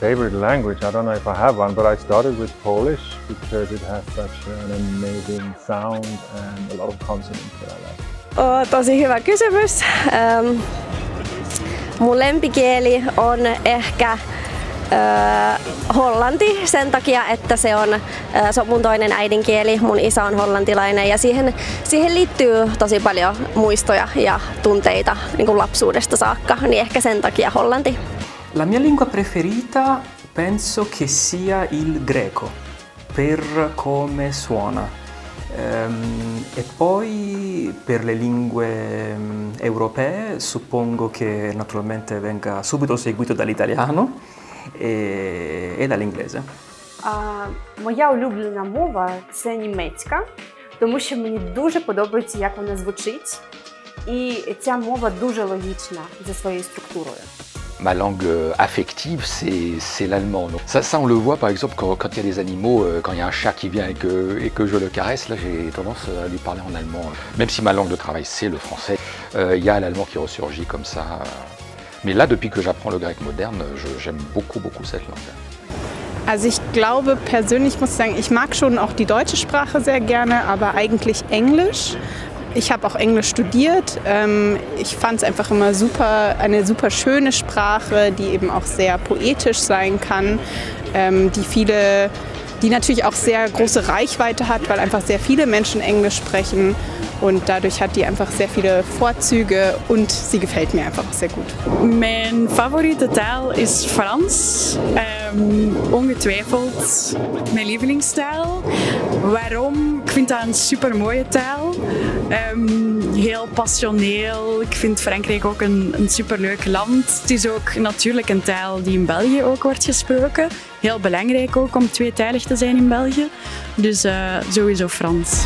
favorite language, I don't know if I have one, but I started with Polish because it has such an amazing sound and a lot of consonants that I like. Oh, tosi hyvä kysymys. Um, mun lempikieli on ehkä uh, hollanti sen takia, että se on, uh, se on mun toinen äidinkieli. Mun isä on hollantilainen ja siihen, siihen liittyy tosi paljon muistoja ja tunteita niin kuin lapsuudesta saakka, niin ehkä sen takia hollanti. La mia lingua preferita penso che sia il greco, per come suona. Ehm, e poi per le lingue ehm, europee suppongo che naturalmente venga subito seguito dall'italiano e, e dall'inglese. А, моя улюблена мова це німецька, тому що мені дуже подобається, як вона звучить. І ця мова дуже логічна за своєю структурою. Ma langue euh, affective, c'est l'allemand. Ça, ça, on le voit par exemple quand, il y a des animaux, euh, quand il y a un chat qui vient et que, et que je le caresse, là j'ai tendance à lui parler en allemand. Même si ma langue de travail c'est le français, euh, il y a l'allemand qui ressurgit comme ça. Mais là, depuis que j'apprends le grec moderne, j'aime beaucoup, beaucoup cette langue. Also ich glaube persönlich muss ich sagen, ich mag schon auch die deutsche Sprache sehr gerne, aber eigentlich Englisch. Ich habe auch Englisch studiert. Ähm, ich fand es einfach immer super, eine super schöne Sprache, die eben auch sehr poetisch sein kann, ähm, die viele, die natürlich auch sehr große Reichweite hat, weil einfach sehr viele Menschen Englisch sprechen und dadurch hat die einfach sehr viele Vorzüge und sie gefällt mir einfach sehr. Mijn favoriete taal is Frans. Um, ongetwijfeld mijn lievelingstaal. Waarom? Ik vind dat een super mooie taal. Um, heel passioneel. Ik vind Frankrijk ook een, een superleuk land. Het is ook natuurlijk een taal die in België ook wordt gesproken. Heel belangrijk ook om tweetalig te zijn in België. Dus uh, sowieso Frans.